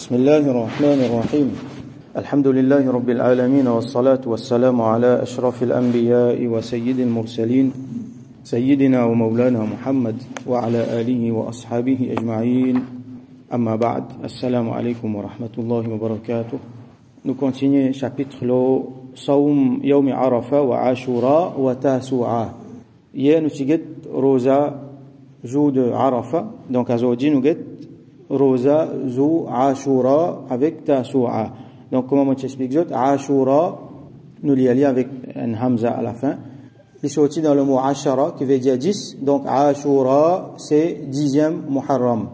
بسم الله الرحمن الرحيم الحمد لله رب العالمين والصلاة والسلام على أشرف الأنبياء وسيد المرسلين سيدنا ومولانا محمد وعلى آله وأصحابه أجمعين أما بعد السلام عليكم ورحمة الله وبركاته Yawmi Arafa wa Ashura wa Tasu'a. Hier nous avons rosa jour de Arafa. Donc aujourd'hui nous rosa jour Ashura avec Tasu'a. Donc comment on explique ça Ashura nous l'y avec un Hamza à la fin. Il sorti dans le mot Ashara qui veut dire 10. Donc Ashura c'est dixième Muharram.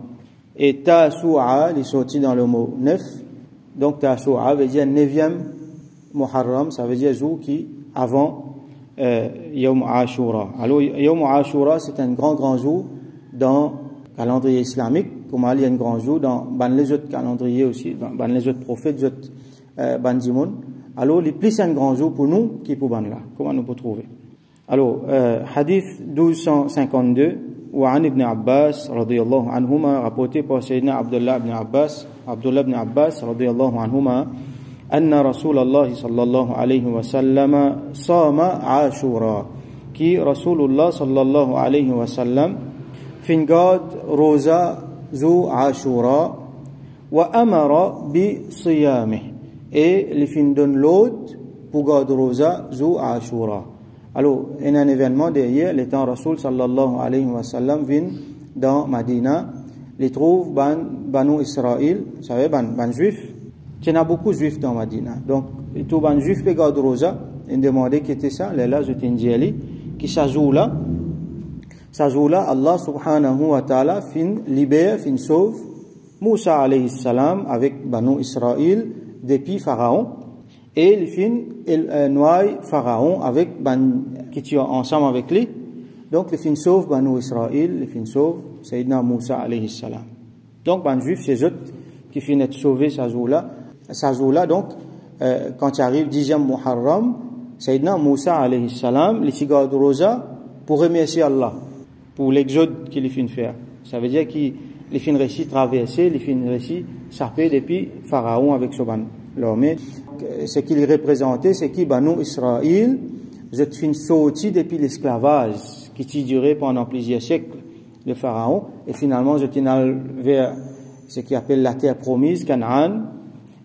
Et Tasu'a il sorti dans le mot 9 donc Tasu'a veut dire 9e Muharram, ça veut dire jour qui avant euh, Yawm Ashura. Alors Yawm Ashura c'est un grand grand jour dans le calendrier islamique, comme il y a un grand jour dans les autres calendriers aussi, dans les autres prophètes, les autres euh, bandimoun. Alors le plus un grand jour pour nous qui pour ban là. Comment nous pouvons trouver Alors euh, hadith 1252 وعن ابن عباس رضي الله عنهما rapporté par Sayyidina Abdullah ibn Abbas عبد الله بن عباس رضي الله عنهما أن رسول الله صلى الله عليه وسلم صام عاشورا كي رسول الله صلى الله عليه وسلم فنقاد روزا ذو عاشورا وأمر بصيامه et les fins d'un l'autre pour garder rosa ذو عاشورا alors il y a un événement derrière le temps Rasul sallallahu alayhi wa sallam vient dans Madina les trouve ban Banu Israël, vous savez, ban, ban juif. Il y en a beaucoup de juifs dans Madina. Donc, les tout ban juif pe gad rosa, ils demandaient qui était ça, les là, je t'indiali, qui s'ajoute là. Là, Allah subhanahu wa ta'ala fin libère, fin sauve Moussa alayhi salam avec Banu Israël depuis Pharaon. Et il fin il euh, noie Pharaon avec ban, qui tient ensemble avec lui. Donc, les fin sauve Banu Israël, les fin sauve Sayyidina Moussa alayhi salam. Donc, ben, juif, c'est eux qui finissent de sauver sa zoula. Sa zoula, donc, euh, quand arrive dixième Muharram, Sayyidina Moussa alayhi salam, les cigares de rosa, pour remercier Allah, pour l'exode qu'il finit faire. Ça veut dire qu'il finit réussi traverser, il finit réussi saper depuis Pharaon avec Soban. Mais, ce qu'il représentait, c'est qu'il, Banu Israël, je fin sorti depuis l'esclavage, qui duré pendant plusieurs siècles le Pharaon, et finalement allé vers ce qu'il appelle la terre promise, Canaan,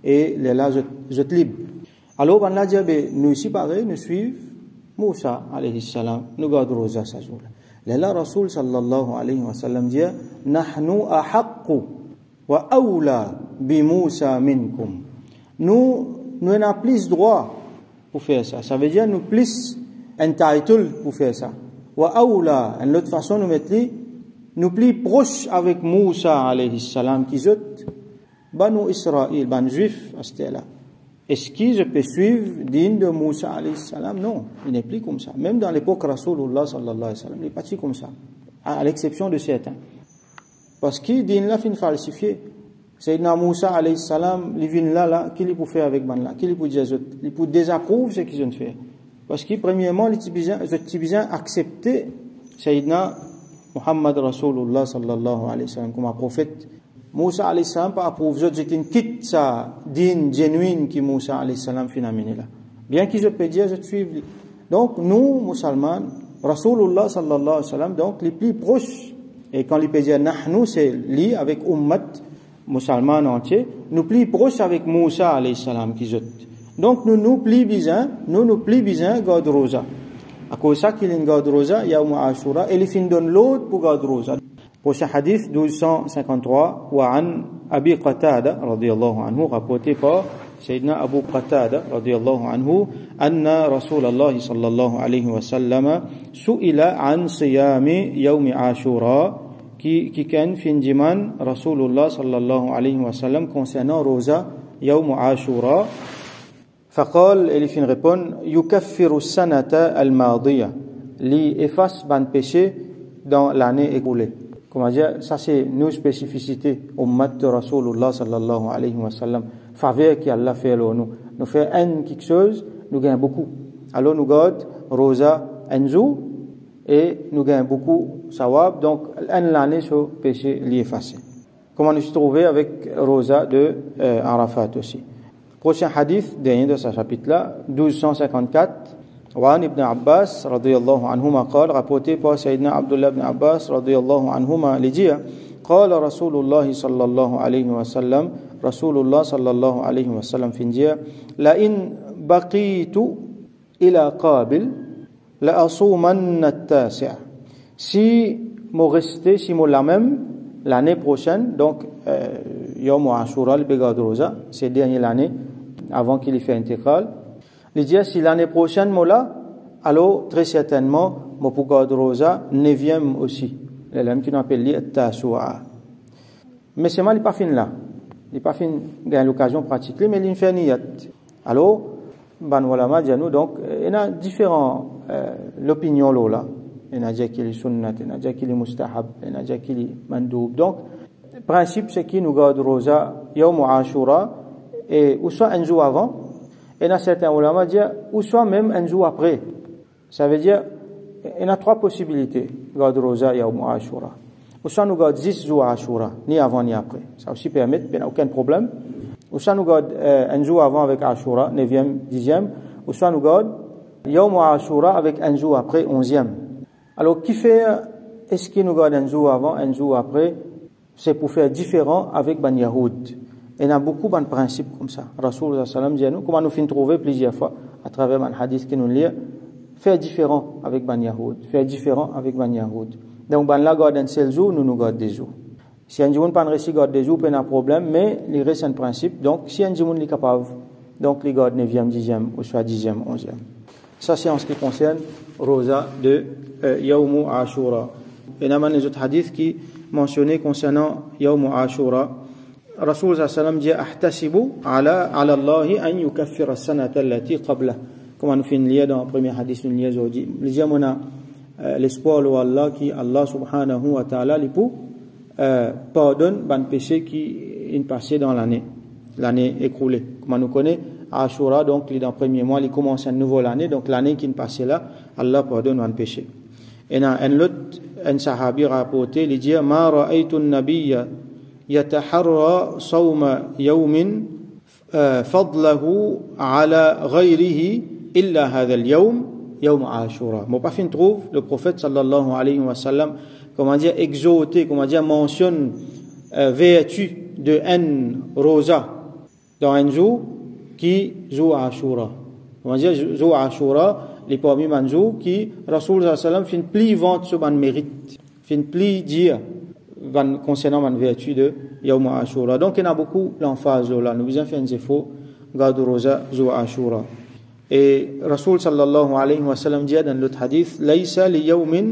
et là te libre. Alors, a dit, nous pareil, nous suivons Moussa, alayhi salam, nous gardons Rosa, sa jour. لهلا رسول صلى الله عليه وسلم جاء نحن أحق وأولى بموسى منكم. نو نو نا بليس دوا بو فيا سا سا فيجا نو بليس انتايتل بو فيا سا واولا ان لوت فاصون نو متلي نو بلي بروش افيك موسى عليه السلام كي زوت بنو اسرائيل بن جيف استيلا Est-ce que je peux suivre digne de Moussa salam? Non, il n'est plus comme ça. Même dans l'époque Rasulullah sallallahu alayhi wa sallam, il n'est pas comme ça. À l'exception de certains. Parce que din là fin falsifié. Sayyidina Moussa alayhi salam, il vient là, là, qu'il peut faire avec ban là, qu'il peut dire, il peut désapprouver ce qu'ils ont fait. Parce que premièrement, ont besoin accepter Sayyidina Muhammad Rasulullah sallallahu alayhi wa sallam comme un prophète. Moussa salam pas approuvé, c'est une quitte dîne genuine qui Moussa alayhi salam fin amené là. Bien qu'ils peut dire, je suis Donc, nous, musulmans, Rasulullah sallallahu alayhi wa sallam, donc les plus proches, et quand il peut nahnu, c'est lui avec ummat musulman entier, nous plus proches avec Moussa alayhi salam qui Donc, nous nous plus nous nous plus God Rosa. À cause ça qu'il y a une garde rosa, il y a Ashura, et donne l'autre pour garde rosa. Prochain hadith 1253 wa an Abi Qatada radhiyallahu anhu rapporté par Sayyidina Abu Qatada radhiyallahu anhu anna Rasulullah sallallahu alayhi wa sallam su'ila an siyami yawm Ashura qui qui kan finjiman Rasulullah sallallahu alayhi wa sallam concernant rosa yawm Ashura فقال اللي فين ريبون يكفر السنة الماضية لي efface ban péché dans l'année écoulée Comment dire, ça c'est nos spécificités ummat de Rasulullah sallallahu alayhi wa sallam. Faveur qu'Allah fait à nous. Nous fait un quelque chose, nous gagnons beaucoup. Alors nous gardons rosa enzu et nous gagnons beaucoup sawab. Donc, l'année ce péché li effacé. Comment nous trouver avec Rosa de euh, Arafat aussi. Prochain hadith, dernier de ce chapitre-là, 1254. وعن ابن عباس رضي الله عنهما قال رابوتي با سيدنا عبد الله بن عباس رضي الله عنهما لجيا. قال رسول الله صلى الله عليه وسلم رسول الله صلى الله عليه وسلم في جيا لئن بقيت إلى قابل لأصومن التاسع. سي مغستي سي ملمم لاني بروشين دونك يوم عاشوراء بغاد سي دياني لاني avant qu'il y fait intégral il dit si l'année prochaine m'ont là alors très certainement mon Begad Rosa neuvième aussi. L'élève qui appelle Tasua mais c'est mal il pas fini là. Il pas fini gagne l'occasion pratique. Mais il fait niyat alors ban walama nous donc il y a différents euh, l'opinion là il y a qui est sunnat il y a qui est mustahab il y a qui est mandoub. Donc le principe c'est qu'il nous garde rosa yawm ashura et ou soit un jour avant il y a certains ulama disent ou soit même un jour après. Ça veut dire il y a trois possibilités. Garde rosa yawm ashura. Ou soit nous garde 10 jours ashura ni avant ni après. Ça aussi permet a aucun problème. Ou soit nous garde euh, un jour avant avec Ashura, 9e, 10e, ou soit nous garde Yom Ashura avec un jour après, 11e. Alors, qui fait, est-ce qu'il nous garde un jour avant, un jour après? C'est pour faire différent avec Ban Yahoud. Il y a beaucoup de principes comme ça. Rasul sallam dit à nous, comment nous finissons trouver plusieurs fois à travers un hadith qui nous lit, faire différent avec Ban Yahoud, faire différent avec Ban Yahoud. Donc, Ban la garde un seul jour, nous nous garde des jours. Si un jour pas réussi garde des jours, pas un problème, mais il reste un principe. Donc, si un jour est capable, donc il garde 9e, 10e, ou soit 10e, 11e. Ça, c'est en ce qui concerne Rosa de euh, Yawmu Ashura. Il y a les autres hadiths qui mentionnaient concernant Yawmu Ashura. Rasul dit Ahtasibu ala, ala Allahi an yukaffira sanata allati qabla. Comme on fait une lien dans le premier hadith, une lien aujourd'hui. Il dit, on a euh, l'espoir de Allah qui, Allah subhanahu wa ta'ala, li pour euh, pardonne ban péché qui est passé dans l'année, l'année écoulée. Comme on nous connaît, Ashura, donc, dans le premier mois, il commence une nouvelle année, donc l'année qui est passée là, Allah pardonne ban péché. Et dans un autre, un sahabi rapporté, il dit, Ma ra'aytu nabiyya يتحرى صوم يوم فضله على غيره إلا هذا اليوم يوم عاشوراء. مبافين تروف لو بروفيت صلى الله عليه وسلم كما دي اكزوتي كما دي مونسيون فيتو دو ان روزا دو ان جو كي جو عاشوراء كما دي جو عاشوراء لي بومي منجو كي رسول صلى الله عليه وسلم فين بلي فونت سو بان ميريت فين بلي دير concernant une vertu de Yawm Ashura. Donc il y en a beaucoup l'emphase là. Nous avons fait un effort, Gadu Rosa, Zwa Ashura. Et Rasul sallallahu alayhi wa sallam dit dans l'autre hadith, Laïsa li yawmin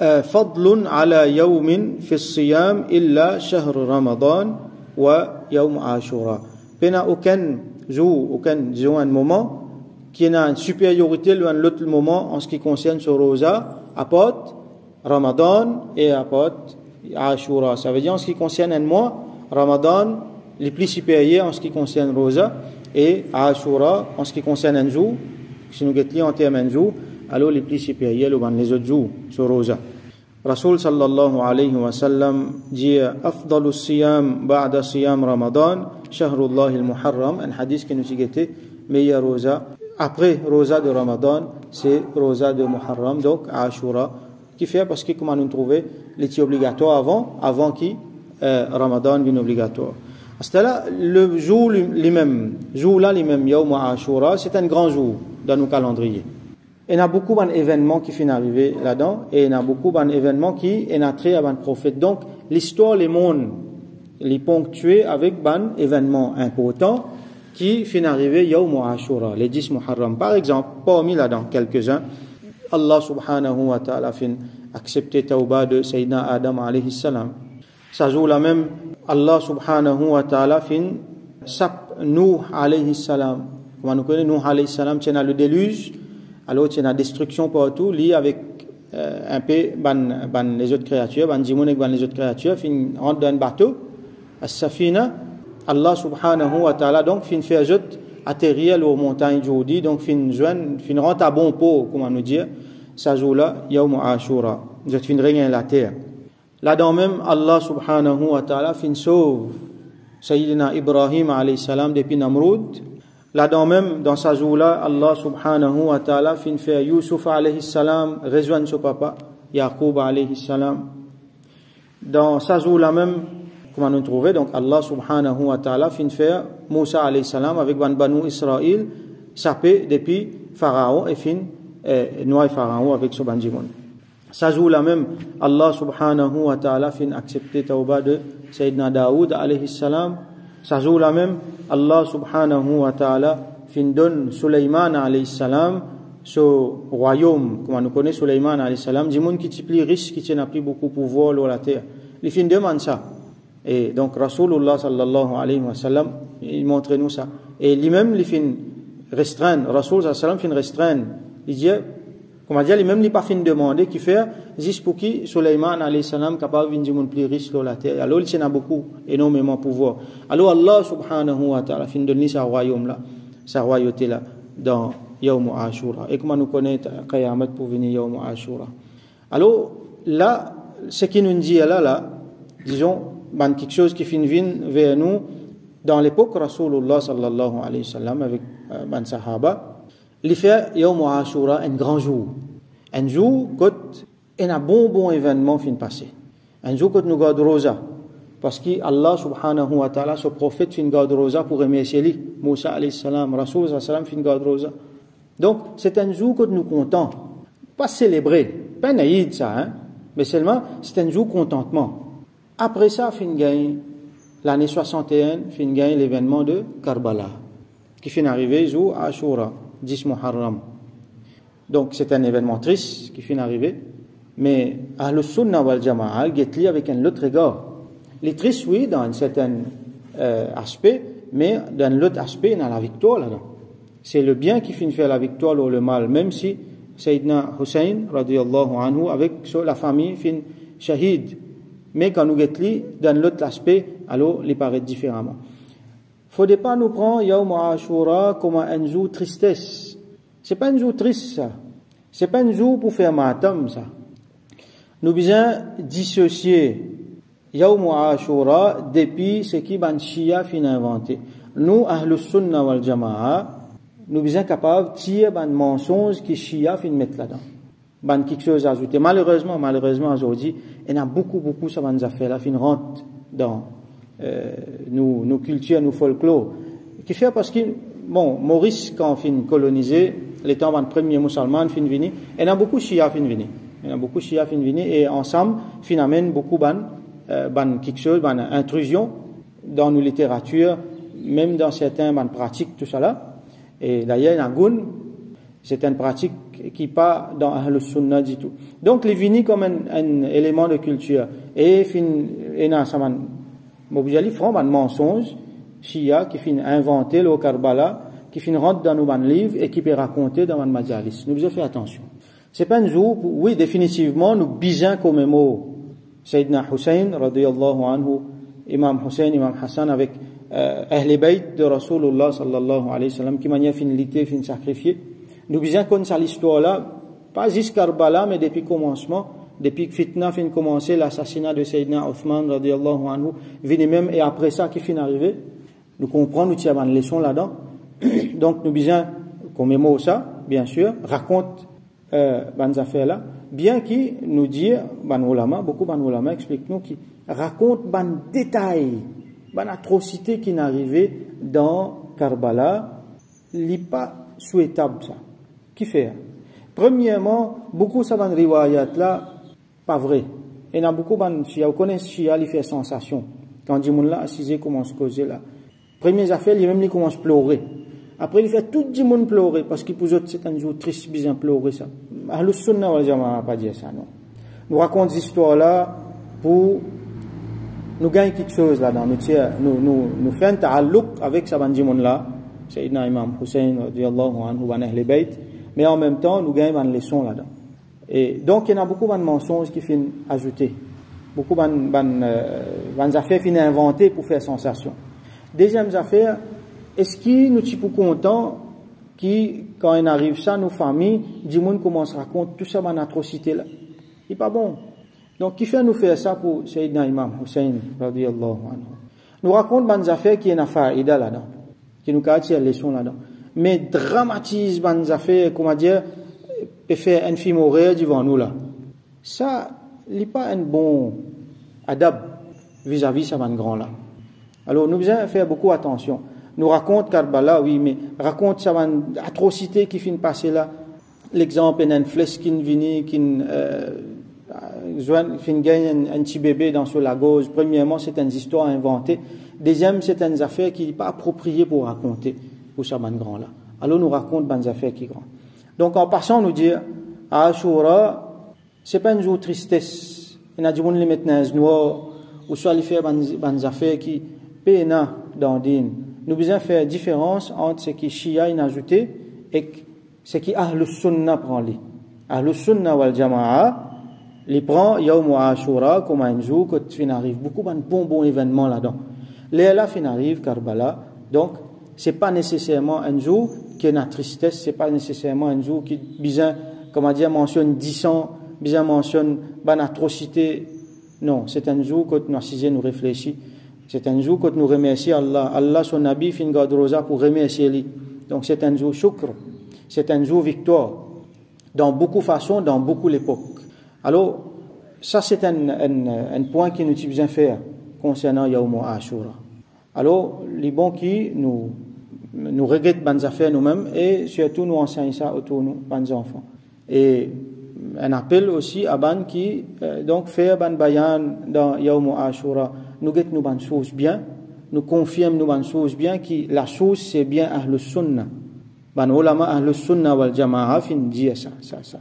euh, fadlun ala yawmin fi siyam illa shahr Ramadan wa Yawm Ashura. Il n'y a aucun jour, aucun jour, un moment qui n'a une supériorité à l'autre moment en ce qui concerne ce rosa, apôtre, Ramadan et Apot Ashura. Ça veut dire en ce qui concerne un mois, Ramadan, les plis supérieurs en ce qui concerne Rosa et Ashura en ce qui concerne Anzou. Si nous guettons en termes Anzou, alors les plis supérieurs ou les autres jours sur Rosa. Rasul sallallahu alayhi wa sallam dit Afdalu siyam ba'da siyam Ramadan, Shahrullah al-Muharram, un hadith qui nous dit guetté, Rosa. Après Rosa de Ramadan, c'est Rosa de Muharram, donc Ashura qui fait parce que comment nous trouver l'été obligatoire avant avant qui euh, Ramadan vienne obligatoire à ce là le jour lui-même jour là lui-même Ashura c'est un grand jour dans nos calendriers il y a beaucoup d'événements qui finissent arriver là-dedans, et il y a beaucoup d'événements qui sont trait à un prophète. Donc, l'histoire, les mondes, les ponctués avec un événement important qui finit arriver Yawm Ashura, les 10 Muharram. Par exemple, parmi là-dedans, quelques-uns, Allah subhanahu wa ta'ala fin accepté tauba de Sayyidina Adam alayhi salam. Ça joue la même, Allah subhanahu wa ta'ala fin sap Nuh alayhi salam. Comment nous connaissons Nuh alayhi salam, c'est le déluge, alors il y a une destruction partout liée avec euh, un peu ban, ban les autres créatures ban jimoun et ban les autres créatures fin rentre dans un bateau as-safina Allah subhanahu wa ta'ala donc fin fait autres atterrir aux montagnes Jodi donc fin joindre fin rentre à bon pot comment nous dire ça joue là yawm ashura je fin régner la terre Là-dedans même, Allah subhanahu wa ta'ala fin sauve Sayyidina Ibrahim alayhi salam depuis Namrud. Là-dedans même, dans sa joue-là, Allah subhanahu wa ta'ala fin fait Yusuf alayhi salam rejoindre son papa, Yaqub alayhi salam. Dans sa joue-là même, comment nous trouver, donc Allah subhanahu wa ta'ala fin fait Moussa avec Ban Banu Israël, sapé depuis Pharaon et fin noie Pharaon avec son bandimon. Ça joue là même, Allah subhanahu wa ta'ala fin accepté tauba de Sayyidina Daoud alayhi salam. Ça joue là même, Allah subhanahu wa ta'ala fin donne Sulaiman alayhi salam ce royaume, comme on connaît Sulaiman alayhi salam, du monde qui est plus riche, qui n'a plus beaucoup de pouvoir sur la terre. Il fin demande ça. Et donc Rasulullah sallallahu alayhi wa sallam, il montre nous ça. Et lui-même, il fin restreindre, wa sallam fin restreindre. Il dit, Comment dire, lui-même, il pas de demander qui fait, juste pour qui Suleiman, alayhi salam, capable de monde plus riche sur la terre. Alors, il a beaucoup, énormément de pouvoir. Alors, Allah, subhanahu wa ta'ala, fin donner sa royaume sa royauté là, dans Yawm Ashura. Et comment nous connaissons Qayamat pour venir Yawm Ashura. Alors, là, ce qui nous dit là, là, disons, ben, quelque chose qui fin vient vers nous, dans l'époque Rasulullah sallallahu alayhi wa sallam, avec euh, ben, sahaba, il fait Ashura un grand jour. Un jour quand un bon bon événement fin passé. Un jour quand nous gardons rosa. Parce que Allah subhanahu wa ta'ala, ce prophète fin garde rosa pour remercier lui. Moussa alayhi salam, Rasul salam fin garde rosa. Donc c'est un jour que nous comptons. Pas célébrer. Pas naïd ça, hein. Mais seulement c'est un jour contentement. Après ça, fin gagne l'année 61, fin gagne l'événement de Karbala. Qui fin arrivé jour Ashura. 10 Muharram. Donc c'est un événement triste qui finit d'arriver, mais le Sunnah wal Jama'a est avec un autre regard. Les tristes, oui, dans un certain euh, aspect, mais dans l'autre aspect, a la victoire là-dedans. C'est le bien qui finit faire la victoire ou le mal, même si Sayyidina Hussein, radiallahu anhu, avec la famille, finit shahid. Mais quand nous guettons dans l'autre aspect, alors il paraît différemment faudrait pas nous prendre Yawm Ashura comme un jour tristesse. C'est pas un jour triste, ça. C'est pas un jour pour faire matam, ça. Nous besoin dissocier Yawm Ashura depuis ce qui ban Shia fin inventé. Nous, Ahlus Sunnah wal Jama'a, nous besoin capables de tirer ban mensonge qui Shia fin mettre là-dedans. Ban quelque chose à. Malheureusement, malheureusement, aujourd'hui, il y a beaucoup, beaucoup, ça va nous faire là, fin rentre dans euh, nos, nos, cultures, nos folklore. Qui fait parce que, bon, Maurice, quand fin colonisé, temps de premier musulman fin vini, il y a beaucoup de chia fin vini. Il y a beaucoup de chia fin vini, et ensemble, fin beaucoup ban, euh, ban quelque chose, ban intrusion dans nos littératures, même dans certains ban pratiques, tout ça là. Et d'ailleurs, il y a un c'est une pratique qui pas dans le sunnah du tout. Donc, les vini comme un, un élément de culture. Et fin, et na, ça Mobjali font un mensonge, Shia, qui finit inventer le Karbala, qui finit rentre dans nos livres et qui peut raconter dans nos majalis. Nous devons faire attention. C'est pas un jour, oui, définitivement, nous bisons comme mot Sayyidina Hussein, radiyallahu anhu, Imam Hussein, Imam Hassan, avec euh, Ahl Bayt de Rasulullah sallallahu alayhi wa sallam, qui manière fin lutter, fin sacrifier. Nous bisons comme ça l'histoire là, pas juste Karbala, mais depuis le commencement, depuis que fitna fin commencé, l'assassinat de Sayyidina Othman radiallahu anhu, vient même, et après ça qui fin arrivé, nous comprenons, nous tirons une leçon là-dedans. Donc nous qu'on mémo ça, bien sûr, raconte euh, ban affaires là, bien qu'il nous dit, ban ulama, beaucoup ban ulama explique nous qui raconte ban détail, ban atrocité qui n'arrivait dans Karbala, n'est pas souhaitable ça. Qui fait? Premièrement, beaucoup ça ban riwayat là, pas vrai. Et a beaucoup de Shia, vous connaissez Shia, il fait sensation. Quand dit là, assisé commence à causer là. Première affaire, il même il commence à pleurer. Après, il fait tout le monde pleurer, parce que pour eux, c'est un jour triste, bien pleurer ça. le Sunna, on va pas dire ça, non. Nous racontons cette histoire-là pour nous gagner quelque chose là-dedans. Nous, nous, nous, nous faisons un ta'alluq avec ce là, Sayyidina Imam Hussein, radiallahu anhu, mais en même temps, nous gagnons une leçon là-dedans. Et donc, il y a beaucoup de mensonges qui finissent ajoutés. Beaucoup de euh, affaires finissent inventées pour faire sensation. Deuxième affaire, est-ce que nous sommes contents qui, quand il arrive ça, nos familles, du monde commence à raconter tout ça, mon atrocité là? C'est pas bon. Donc, qui fait nous faire ça pour Sayyidina Imam Hussein, radiallahu anhu? Nous raconte des affaires qui est une là-dedans, qui nous attire les leçons là-dedans. Mais dramatise des affaires, comment dire, peut faire un film horreur devant nous là. Ça, n'est pas un bon adab vis-à-vis de ce grand là. Alors, nous devons faire beaucoup attention. Nous raconte Karbala, oui, mais raconte ça atrocité qui finit passer là. L'exemple d'un flèche qui vient, qui euh, gagne un, petit bébé dans ce lagos. Premièrement, c'est une histoire inventée. Deuxième, c'est une affaire qui n'est pas appropriée pour raconter pour ce grand là. Alors, nous raconte affaires qui grand. Donc, en passant, nous dire, à Ashura, c'est pas une jour tristesse. Il a gens qui mettent dans ou soit les faire affaires qui peinent dans din. Nous devons faire différence entre ce qui Shia a ajouté et ce qui Ahlus Sunnah prend li. Ahlus Sunnah wal Jama'a, les prend Yawm Ashura comme un jour que fin arrive beaucoup de bons bons événements là-dedans. Les là fin arrive Karbala. Donc, c'est pas nécessairement un jour qui est une tristesse, c'est pas nécessairement un jour qui bien comment dire mentionne disant bien mentionne ban atrocité. Non, c'est un jour que nous nous réfléchit. C'est un jour que nous remercions Allah. Allah, son Nabi, fin rosa pour remercier lui. Donc c'est un jour shukr. C'est un jour victoire. Dans beaucoup de façons, dans beaucoup d'époques. Alors, ça c'est un, point qui nous besoin faire concernant Yawm Ashura. Alors, les bons qui nous, nous regrettent bonnes affaires nous-mêmes et surtout nous enseignent ça autour de nous, bonnes enfants. Et un appel aussi à ban qui euh, donc fait ban bayan dans Yawm Ashura. Nous guette nous ban chose bien nous confirme nous ban chose bien qui la chose c'est bien ahlus sunnah ban ulama ahlus sunnah wal jama'a fin dit ça ça ça.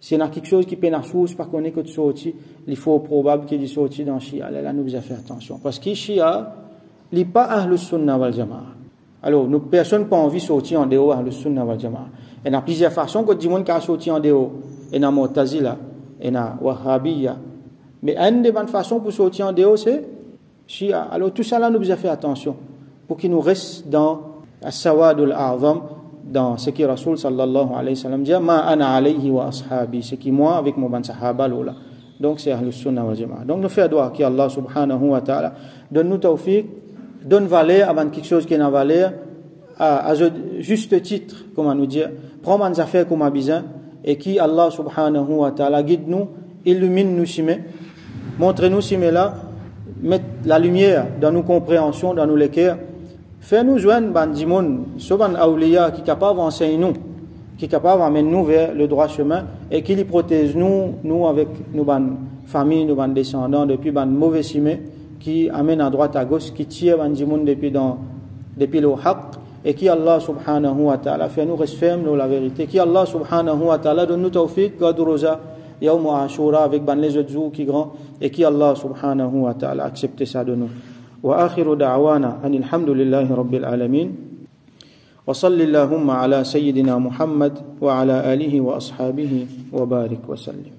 C'est a quelque chose qui peut la chose par qu'on est que sorti il faut probable qu'il sorti dans Shia. Là, là nous faire attention. Parce que Shia n'est pas ahlus sunnah wal jama'a alors nous personne pas envie de sortir en dehors ahlus sunnah wal jama'a il y a plusieurs façons que du monde qui a sorti en dehors et na Mu'tazila, et na Wahhabiyya. Mais une des bonnes façons pour sortir en dehors, c'est Shia. Alors tout ça là, nous devons faire attention pour qu'il nous reste dans As-Sawadul A'zam, dans ce qui Rasul sallallahu alayhi wa sallam dit, Ma ana alayhi wa ashabi, ce qui moi avec mon ban sahaba là. Donc c'est Ahlus Sunnah wal Jama'a. Donc nous faisons droit Allah subhanahu wa ta'ala donne nous tawfiq, donne valeur avant quelque chose qui n'a valeur, à, à juste titre, comment nous dire, prends mes affaires comme a besoin, et qui Allah subhanahu wa ta'ala guide nous, illumine nous chimé, montre-nous chimé là, met la lumière dans nos compréhensions, dans nos lecteurs, fais-nous joindre ban dimon, ce ban awliya qui est capable d'enseigner nous, qui est capable d'amener nous vers le droit chemin et qui les protège nous, nous avec nos familles, nos descendants depuis ban mauvais chimé qui amène à droite à gauche, qui tire ban dimon depuis dans depuis le haqq et qui Allah subhanahu wa ta'ala fait nous rester la vérité qui Allah subhanahu wa ta'ala donne nous tawfiq gadourosa yawm ashura avec ban les autres jours qui grand et qui Allah subhanahu wa ta'ala accepte ça de nous wa akhiru da'wana anil hamdulillahi rabbil alamin وصل اللهم على سيدنا محمد وعلى اله واصحابه وبارك وسلم